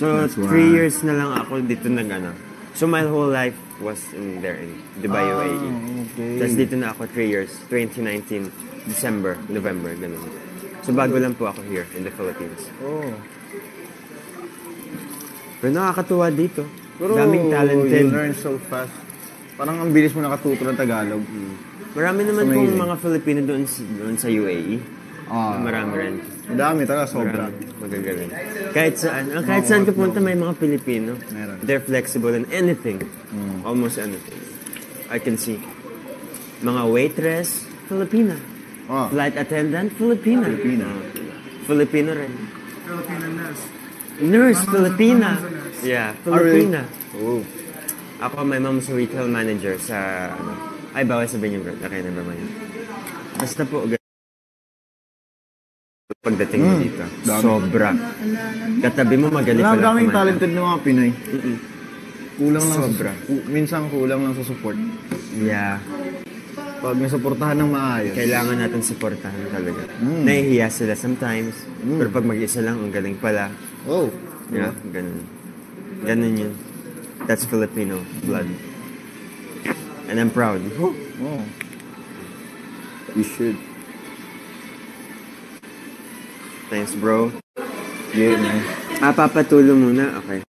So, That's why. three years na lang ako dito nag ano. So, my whole life was in there in Dubai, Ah, UAE. okay. Tapos dito na ako three years, 2019, December, November, ganun. So, bago lang po ako here in the Philippines. Oh. Pero nakakatuwa dito. Pero Daming you talented. learn so fast. Parang ang bilis mo nakatuto ng Tagalog. Marami naman Amazing. pong mga Filipino doon, doon sa UAE. Ah. Marami rin. Dami talaga, sobra. Magagaling. Kahit saan, ah, kahit saan ka punta, may mga Pilipino. Meron. They're flexible in anything. Almost anything. I can see. Mga waitress, Filipina. Ah. Flight attendant, Filipina. Filipina. Filipino rin. Filipino nurse. Nurse, Mama- Filipina. mama's a nurse. Yeah, Ah, really? Filipina. Oh. Ako, my mom's retail manager sa, ano, ay, bawal sabihin yung girl. Okay, never mind. Basta po, pagdating mo Mm, dito, dami. sobra. Katabi mo, magaling Wala pala daming kumanta. talented ng mga Pinoy. Kulang lang Sobra. Sa, ku- minsan kulang lang sa support. Yeah. Pag nasuportahan ng maayos. Kailangan natin supportahan talaga. Mm. Nahihiya sila sometimes, pero pag mag-isa lang, ang galing pala. Oh. Yeah, ganun. Ganun yun. That's Filipino blood. And I'm proud. Oh. You should. Thanks, bro. Yeah, man. Ah, papatulo muna? Okay.